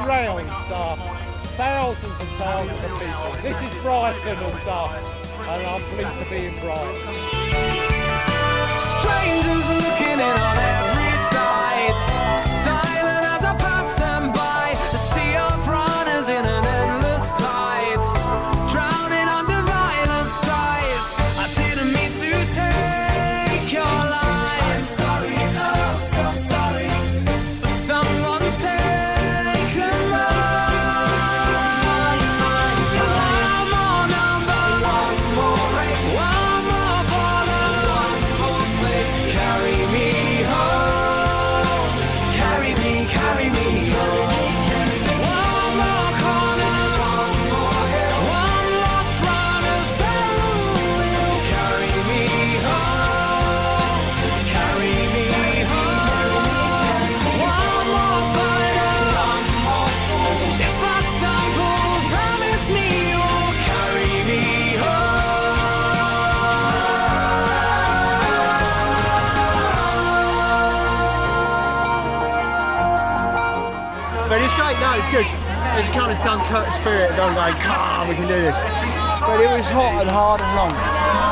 way uh, thousands and thousands of people. This is Brighton and, uh, and I'm pleased to be in Brighton. But it's great, no, it's good. There's a kind of Dunkirk spirit going, come on, we can do this. But it was hot and hard and long.